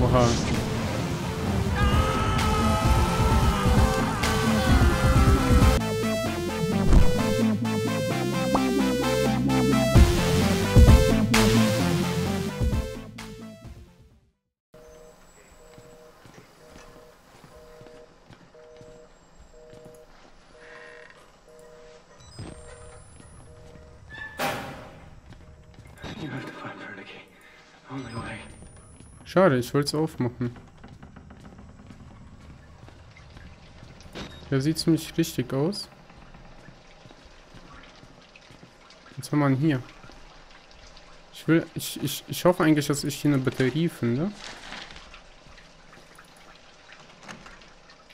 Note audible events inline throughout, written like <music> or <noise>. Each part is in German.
Oha. You Schade, ich wollte es aufmachen. Der sieht ziemlich richtig aus. Was haben wir denn hier? Ich will, ich, ich, ich hoffe eigentlich, dass ich hier eine Batterie finde.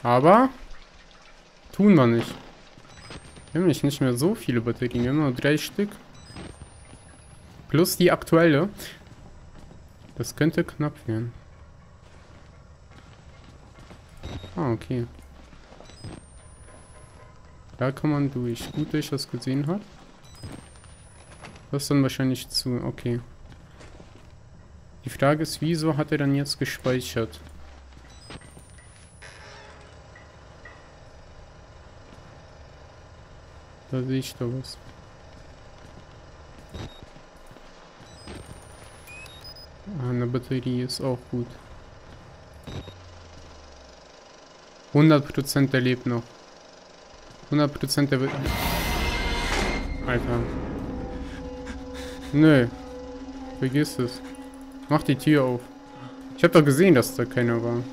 Aber tun wir nicht. Wir haben nämlich nicht mehr so viele Batterien, wir haben nur drei Stück. Plus die aktuelle. Das könnte knapp werden. Ah, okay. Da kann man durch. Gut, dass ich das gesehen habe. Das ist dann wahrscheinlich zu... Okay. Die Frage ist, wieso hat er dann jetzt gespeichert? Da sehe ich da was. Ah, eine Batterie ist auch gut. 100% der lebt noch. 100% der wird... Alter. Nö. Vergiss es. Mach die Tür auf. Ich hab doch gesehen, dass da keiner war.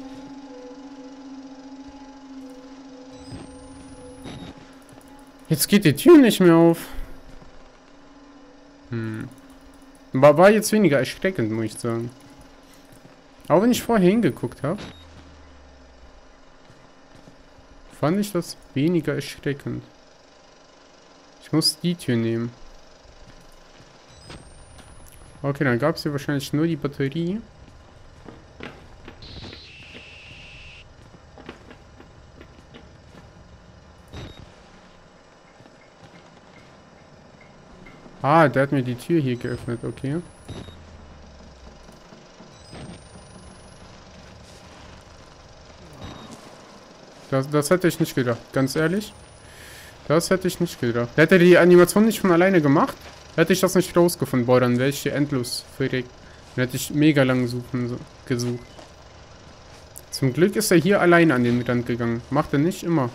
Jetzt geht die Tür nicht mehr auf. Hm. War, war jetzt weniger erschreckend, muss ich sagen. Auch wenn ich vorher hingeguckt habe. Fand ich das weniger erschreckend. Ich muss die Tür nehmen. Okay, dann gab es hier wahrscheinlich nur die Batterie. Ah, der hat mir die Tür hier geöffnet, okay. Das, das hätte ich nicht gedacht, ganz ehrlich. Das hätte ich nicht gedacht. Hätte die Animation nicht von alleine gemacht, hätte ich das nicht rausgefunden. Boah, dann wäre ich hier endlos verregt. Dann hätte ich mega lang suchen, so, gesucht. Zum Glück ist er hier alleine an den Rand gegangen. Macht er nicht immer.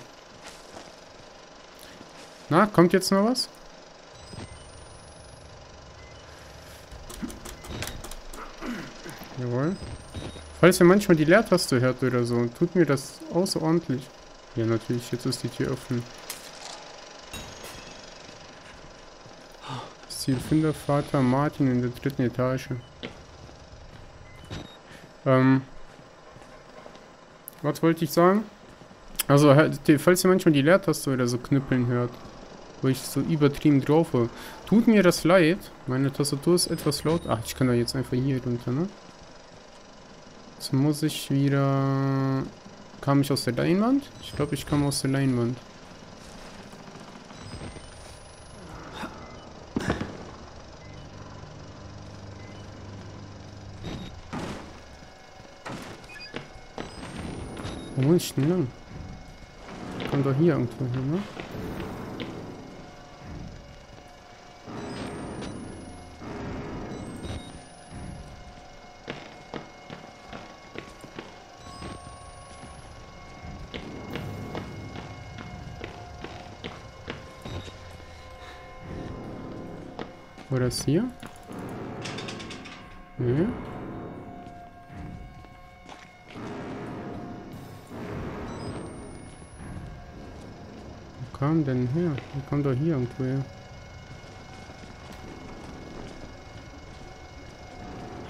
Na, kommt jetzt noch was? Jawohl. Falls ihr manchmal die Leertaste hört oder so, tut mir das außerordentlich. Ja, natürlich, jetzt ist die Tür offen. Zielfinder Vater Martin in der dritten Etage. Ähm. Was wollte ich sagen? Also, falls ihr manchmal die Leertaste oder so knüppeln hört, wo ich so übertrieben drauf war, tut mir das leid. Meine Tastatur ist etwas laut. Ach, ich kann da jetzt einfach hier runter, ne? Jetzt muss ich wieder... Kam ich aus der Leinwand? Ich glaube, ich kam aus der Leinwand. Wo muss ich denn lang? Ich komm doch hier irgendwo hin, ne? War das hier? Nee. Wo kam denn her? Wo kam doch hier irgendwo her?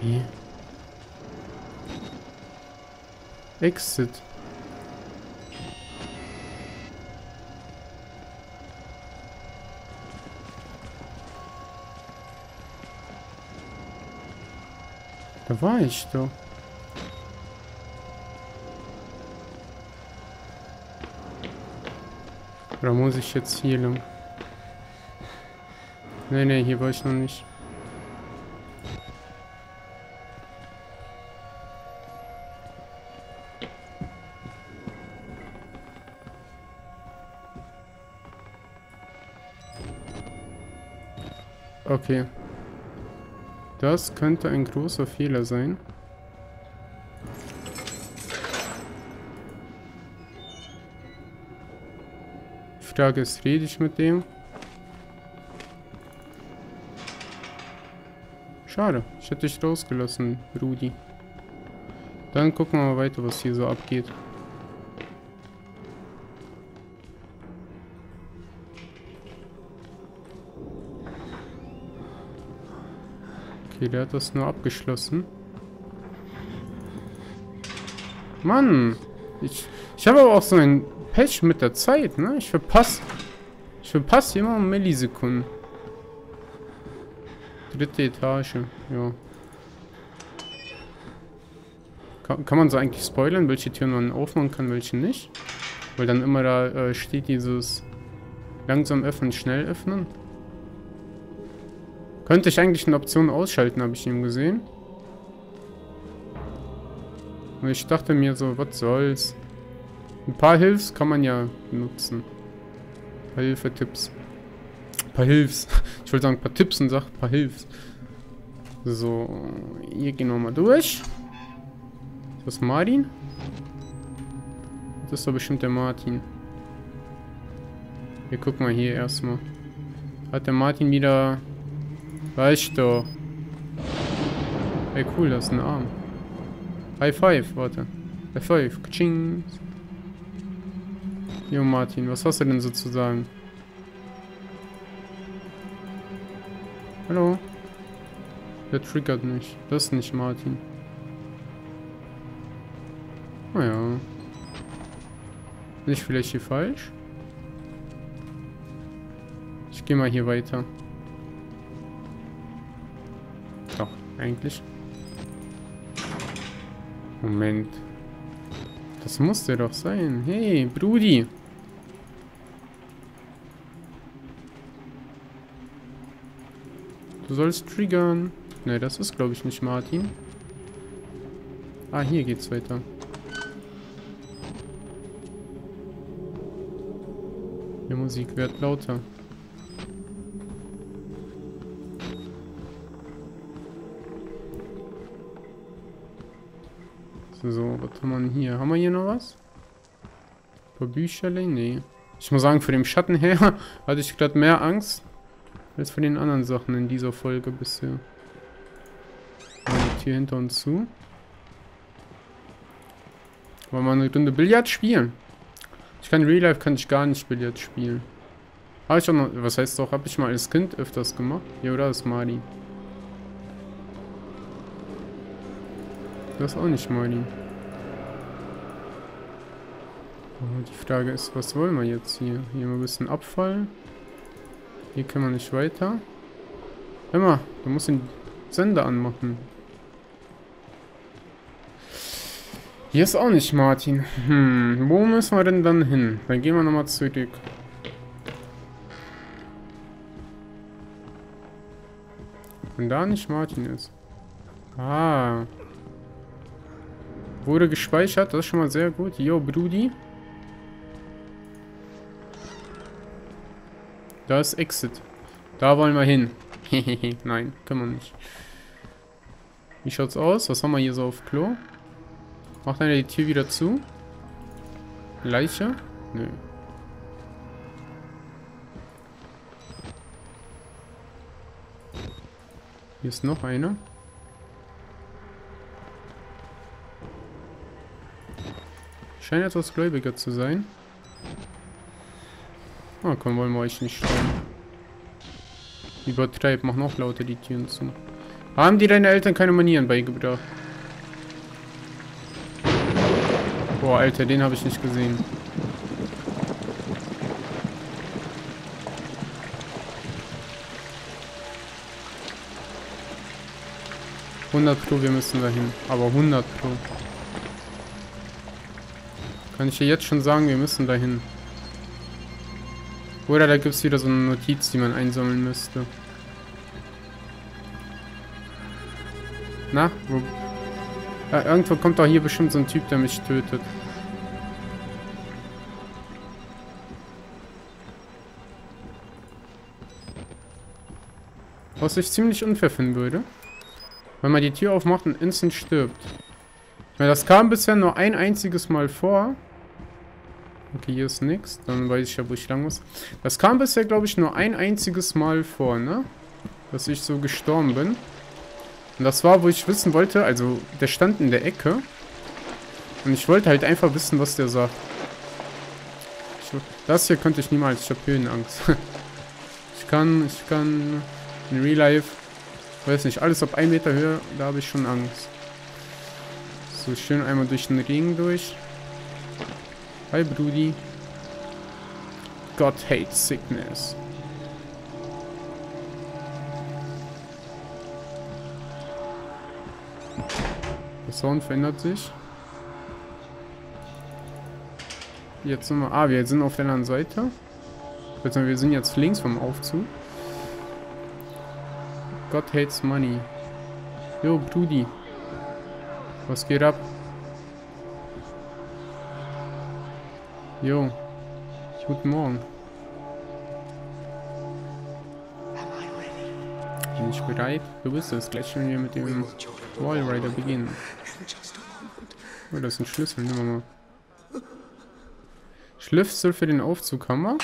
Hier. Exit. Da war ich doch. Oder muss ich jetzt hier lang? Nee, nee, hier war ich noch nicht. Okay. Das könnte ein großer Fehler sein. Frage ist, rede ich mit dem? Schade, ich hätte dich rausgelassen, Rudi. Dann gucken wir mal weiter, was hier so abgeht. Okay, der hat das nur abgeschlossen. Mann! Ich, ich habe aber auch so ein Pech mit der Zeit, ne? Ich verpasse... Ich verpasse immer Millisekunden. Dritte Etage, ja. Kann, kann man so eigentlich spoilern, welche Türen man aufmachen kann, welche nicht? Weil dann immer da äh, steht dieses langsam öffnen, schnell öffnen. Könnte ich eigentlich eine Option ausschalten, habe ich ihm gesehen. Und ich dachte mir so, was soll's. Ein paar Hilfs kann man ja benutzen. Ein paar Hilfetipps. Ein paar Hilfs. <laughs> Ich wollte sagen ein paar Tipps und sag ein paar Hilfs. So, hier gehen wir mal durch. Ist das Martin? Das ist doch bestimmt der Martin. Wir gucken mal hier erstmal. Hat der Martin wieder Weißt du. Ey, cool, das ist ein Arm. High Five, warte. High Five, kaching. Jo, Martin, was hast du denn so zu sagen? Hallo? Der triggert nicht. Das ist nicht Martin. Naja. Oh Bin ich vielleicht hier falsch? Ich gehe mal hier weiter. Eigentlich? Moment. Das muss der doch sein. Hey, Brudi. Du sollst triggern. Ne, das ist glaube ich nicht Martin. Ah, hier geht's weiter. Die Musik wird lauter. So, was haben wir hier? Haben wir hier noch was? Ein paar Bücherlein? Nee. Ich muss sagen, für den Schatten her <laughs> hatte ich gerade mehr Angst als für den anderen Sachen in dieser Folge bisher. Die Tür hinter uns zu. Wollen wir eine Runde Billard spielen? Ich kann Real Life kann ich gar nicht Billard spielen. Habe ich auch noch, was heißt doch, habe ich mal als Kind öfters gemacht? Ja, oder ist Mari? Das ist auch nicht Mali. Die Frage ist, was wollen wir jetzt hier? Hier mal ein bisschen Abfall. Hier können wir nicht weiter. Mal, du musst den Sender anmachen. Hier ist auch nicht Martin. Hm, wo müssen wir denn dann hin? Dann gehen wir nochmal zurück. Wenn da nicht Martin ist. Ah. Wurde gespeichert, das ist schon mal sehr gut. Yo, Brudi. Da ist Exit. Da wollen wir hin. <laughs> Nein, können wir nicht. Wie schaut's aus? Was haben wir hier so auf Klo? Macht einer die Tür wieder zu? Leiche? Nö. Hier ist noch einer. Scheint etwas gläubiger zu sein. Ah, komm, wollen wir euch nicht stören. Übertreib, mach noch lauter die Türen zu. Haben dir deine Eltern keine Manieren beigebracht? Boah, Alter, den habe ich nicht gesehen. Hundert Pro, wir müssen dahin. Aber 100 Pro. Kann ich dir jetzt schon sagen, wir müssen dahin. Oder da gibt es wieder so eine Notiz, die man einsammeln müsste. Na, wo... Ja, irgendwo kommt doch hier bestimmt so ein Typ, der mich tötet. Was ich ziemlich unfair finden würde. Wenn man die Tür aufmacht und instant stirbt. Ja, das kam bisher nur ein einziges Mal vor. Okay, hier ist nichts. Dann weiß ich ja, wo ich lang muss. Das kam bisher, glaube ich, nur ein einziges Mal vor, ne? Dass ich so gestorben bin. Und das war, wo ich wissen wollte, also der stand in der Ecke. Und ich wollte halt einfach wissen, was der sagt. Ich, das hier könnte ich niemals, ich habe Höhenangst. <laughs> ich kann, ich kann in Real Life, weiß nicht, alles ab 1 Meter Höhe, da habe ich schon Angst. So, schön einmal durch den Regen durch. Hi, Brudi. God hates sickness. Der Sound verändert sich. Jetzt sind wir... Ah, wir sind auf der anderen Seite. Wir sind jetzt links vom Aufzug. God hates money. Jo, Brudi. Was geht ab? Jo. Guten Morgen. Bin ich bereit? Du bist es. Gleich wenn wir mit dem Wallrider beginnen. Oh, das ist ein Schlüssel. Nehmen wir mal. Schlüssel für den Aufzug haben wir.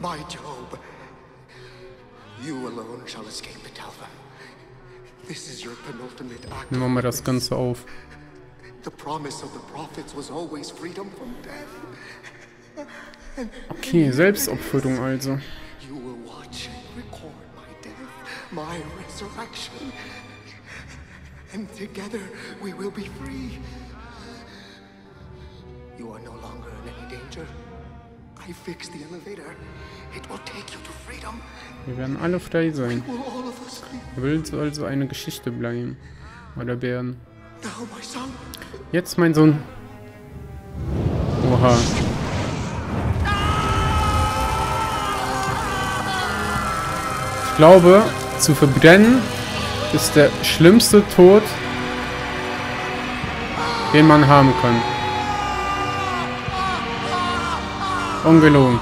My Job. You alone shall escape the Talva. This is your penultimate act. Nehmen wir mal das Ganze auf. Okay, Selbstopferung also. my resurrection. And together we will be free. You are no longer in any danger. I fixed the elevator. It will take you to freedom. Wir werden alle frei sein. Will also eine Geschichte bleiben. Oder Bären. Jetzt, mein Sohn. Oha. Ich glaube, zu verbrennen ist der schlimmste Tod, den man haben kann. Ungelogen.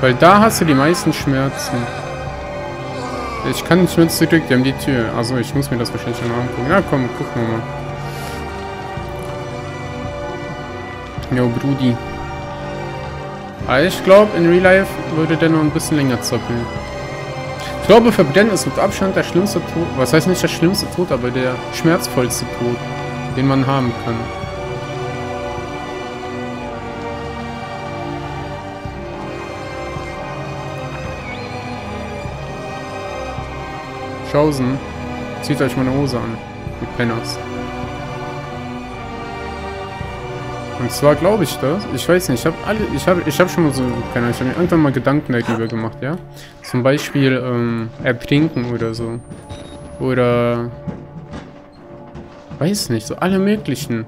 Weil da hast du die meisten Schmerzen. Ich kann nicht mehr zurück, die haben die Tür. Also ich muss mir das wahrscheinlich mal angucken. Ja, komm, gucken wir mal. Jo, Brudi. Aber ich glaube, in Real Life würde der noch ein bisschen länger zoppeln. Ich glaube, Verbrennen ist mit Abstand der schlimmste Tod. Was heißt nicht der schlimmste Tod, aber der schmerzvollste Tod, den man haben kann. Schausen. Zieht euch meine Hose an. Die Penners. Und zwar glaube ich das. Ich weiß nicht, ich habe alle, ich habe, ich habe schon mal so, keine Ahnung, ich habe mir irgendwann mal Gedanken darüber gemacht, ja. Zum Beispiel ähm, ertrinken oder so. Oder weiß nicht, so alle möglichen.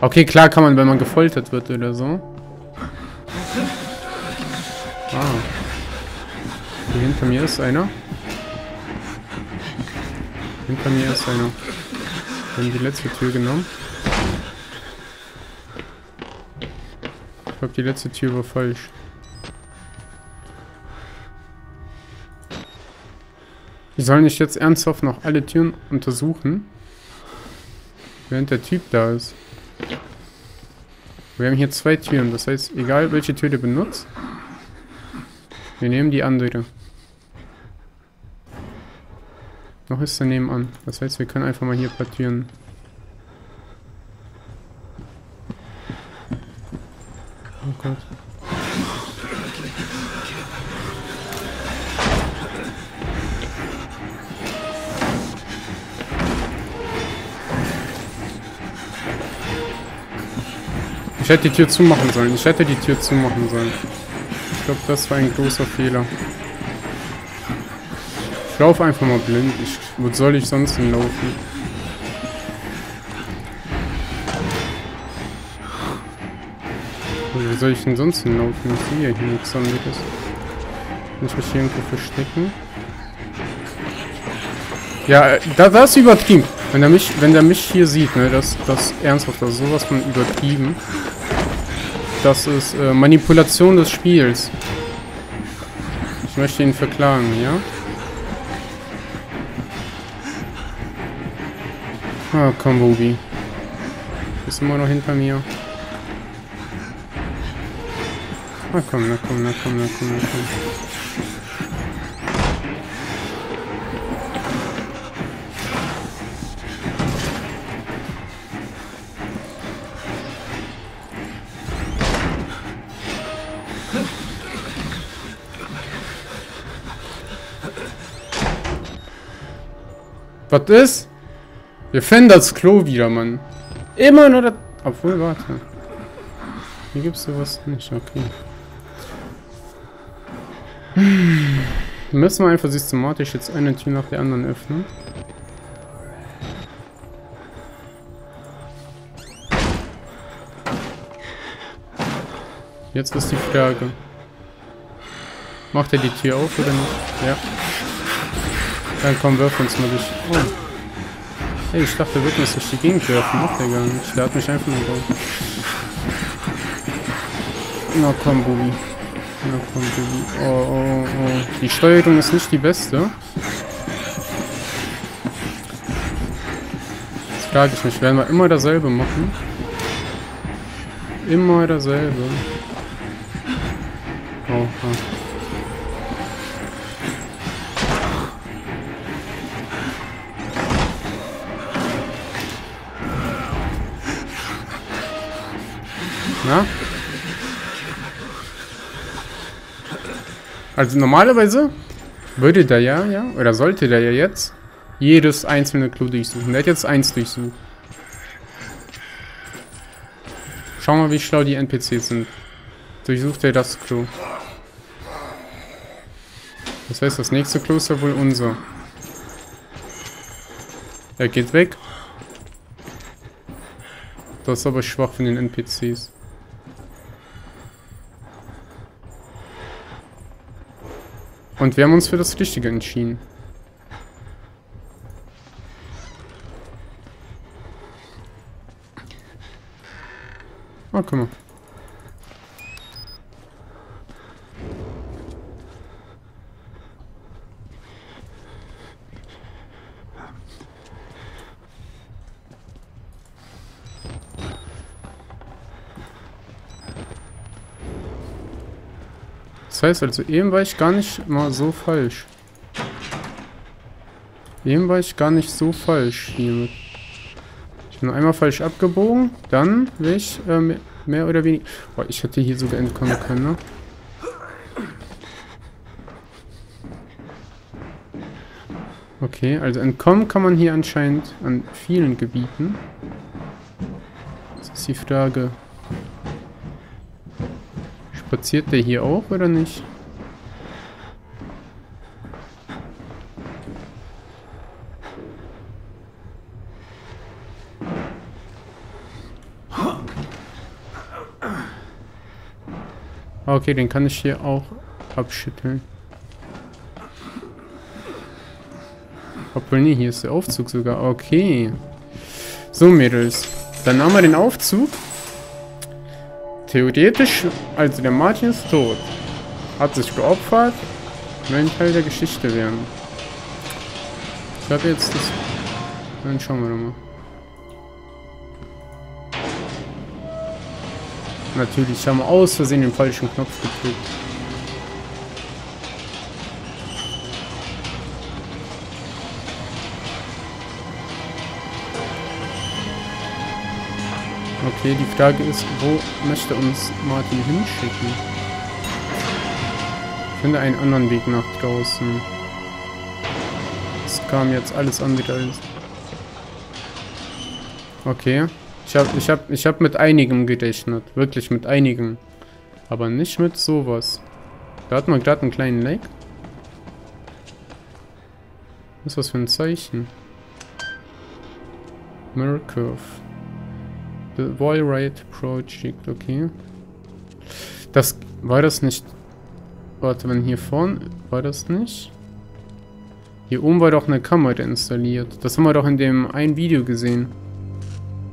Okay, klar kann man, wenn man gefoltert wird oder so. Hinter mir ist einer. Hinter mir ist einer. Wir haben die letzte Tür genommen. Ich glaube, die letzte Tür war falsch. Wir sollen nicht jetzt ernsthaft noch alle Türen untersuchen. Während der Typ da ist. Wir haben hier zwei Türen. Das heißt, egal welche Tür du benutzt, wir nehmen die andere. Noch ist er nebenan. Das heißt, wir können einfach mal hier partieren. Oh Gott. Ich hätte die Tür zumachen sollen. Ich hätte die Tür zumachen sollen. Ich glaube, das war ein großer Fehler. Laufe einfach mal blind. Ich, wo soll ich sonst hinlaufen? Wo soll ich denn sonst hinlaufen? Ich sehe hier nichts anderes. Kann ich mich hier irgendwo verstecken? Ja, da, das ist übertrieben. Wenn er mich, wenn der mich hier sieht, ne, das, das ernsthaft, das ist sowas von übertrieben. Das ist äh, Manipulation des Spiels. Ich möchte ihn verklagen, ja? Ah, komm, Bubi. Bist immer noch hinter mir. Na komm, na komm, na komm, na komm, na komm. Was ist? Wir finden das Klo wieder, Mann. Immer nur das... Obwohl, warte. Hier gibt's sowas nicht, okay. Hm. Müssen wir einfach systematisch jetzt eine Tür nach der anderen öffnen. Jetzt ist die Frage. Macht er die Tür auf oder nicht? Ja. Dann komm, wirf uns mal durch. Oh. Hey, ich dachte, wir würden uns durch die Gegend werfen. Macht er gar nicht. Der hat mich einfach nur drauf. Na komm, Bubi. Na komm, Bubi. Oh, oh, oh. Die Steuerung ist nicht die beste. Jetzt frage ich mich, werden wir immer dasselbe machen? Immer dasselbe. Also normalerweise würde der ja, ja, oder sollte der ja jetzt jedes einzelne Klo durchsuchen. Der hat jetzt eins durchsucht. Schau mal, wie schlau die NPCs sind. Durchsucht er das Klo. Das heißt, das nächste Klo ist ja wohl unser. Er geht weg. Das ist aber schwach von den NPCs. Und wir haben uns für das Richtige entschieden. Ah, guck mal. Das heißt also, eben war ich gar nicht mal so falsch. Eben war ich gar nicht so falsch hiermit. Ich bin einmal falsch abgebogen, dann wäre ich äh, mehr oder weniger... Boah, ich hätte hier sogar entkommen können, ne? Okay, also entkommen kann man hier anscheinend an vielen Gebieten. Das ist die Frage, Spaziert der hier auch oder nicht? Okay, den kann ich hier auch abschütteln. Obwohl, nee, hier ist der Aufzug sogar. Okay. So, Mädels. Dann haben wir den Aufzug. Theoretisch, also der Martin ist tot. Hat sich geopfert. Ein Teil der Geschichte werden. Ich glaube jetzt das... Dann schauen wir doch mal. Natürlich haben wir aus Versehen den falschen Knopf gedrückt. Okay, die Frage ist, wo möchte uns Martin hinschicken? Ich finde einen anderen Weg nach draußen. Es kam jetzt alles andere als... Okay. Ich habe ich hab, ich hab mit einigem gerechnet. Wirklich mit einigem. Aber nicht mit sowas. Da hat man gerade einen kleinen Lag. Was ist das für ein Zeichen? Curve. The Voyride Project, okay. Das, war das nicht... Warte, wenn hier vorne... War das nicht? Hier oben war doch eine Kamera installiert. Das haben wir doch in dem einen Video gesehen.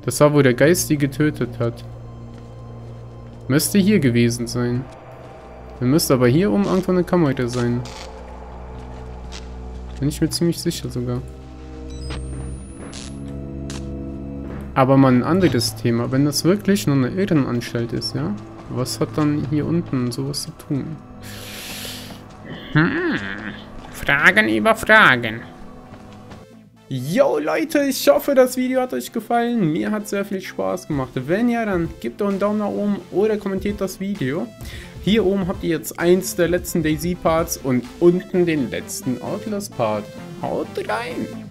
Das war, wo der Geist die getötet hat. Müsste hier gewesen sein. Dann müsste aber hier oben irgendwo eine Kamera sein. Bin ich mir ziemlich sicher sogar. Aber mal ein anderes Thema. Wenn das wirklich nur eine Irrenanstalt ist, ja? Was hat dann hier unten sowas zu tun? Hm. Fragen über Fragen. Yo Leute, ich hoffe das Video hat euch gefallen. Mir hat sehr viel Spaß gemacht. Wenn ja, dann gebt doch einen Daumen nach oben oder kommentiert das Video. Hier oben habt ihr jetzt eins der letzten Daisy Parts und unten den letzten Outlast Part. Haut rein!